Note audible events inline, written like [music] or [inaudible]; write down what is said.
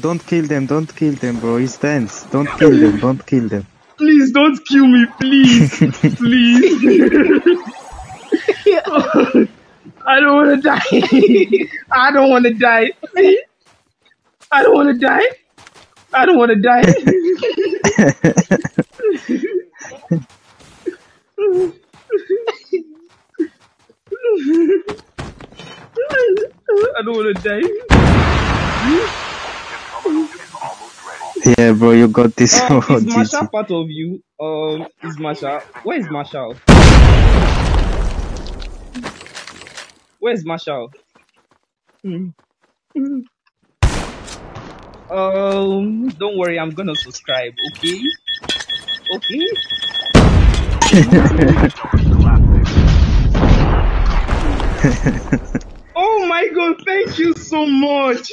Don't kill them, don't kill them, bro. It's dance. Don't kill them, don't kill them. Please don't kill me, please. please. [laughs] I don't want to die. I don't want to die. I don't want to die. I don't want to die. [laughs] I don't want to die. Yeah, bro, you got this. Uh, [laughs] is Marshall part of you? Um, is Marshall? Where is Marshall? Where is Marshall? Hmm. Hmm. Um, don't worry, I'm gonna subscribe. Okay. Okay. [laughs] oh my god! Thank you so much.